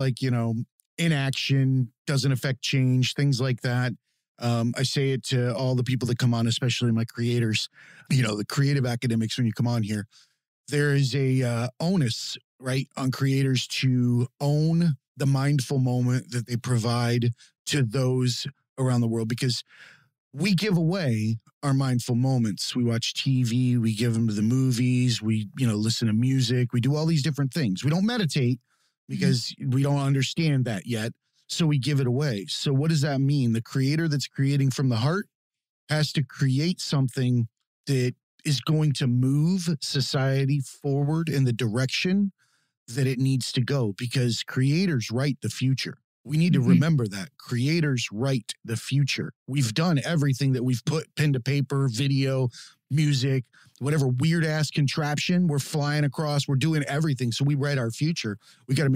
like, you know, inaction doesn't affect change, things like that. Um, I say it to all the people that come on, especially my creators, you know, the creative academics when you come on here. There is a uh, onus, right, on creators to own the mindful moment that they provide to those around the world because we give away our mindful moments. We watch TV, we give them to the movies, we, you know, listen to music, we do all these different things. We don't meditate because we don't understand that yet. So we give it away. So what does that mean? The creator that's creating from the heart has to create something that is going to move society forward in the direction that it needs to go because creators write the future. We need to Mhm. remember that creators write the future. We've done everything that we've put pen to paper, video, music, whatever weird ass contraption we're flying across. We're doing everything. So we write our future. We got to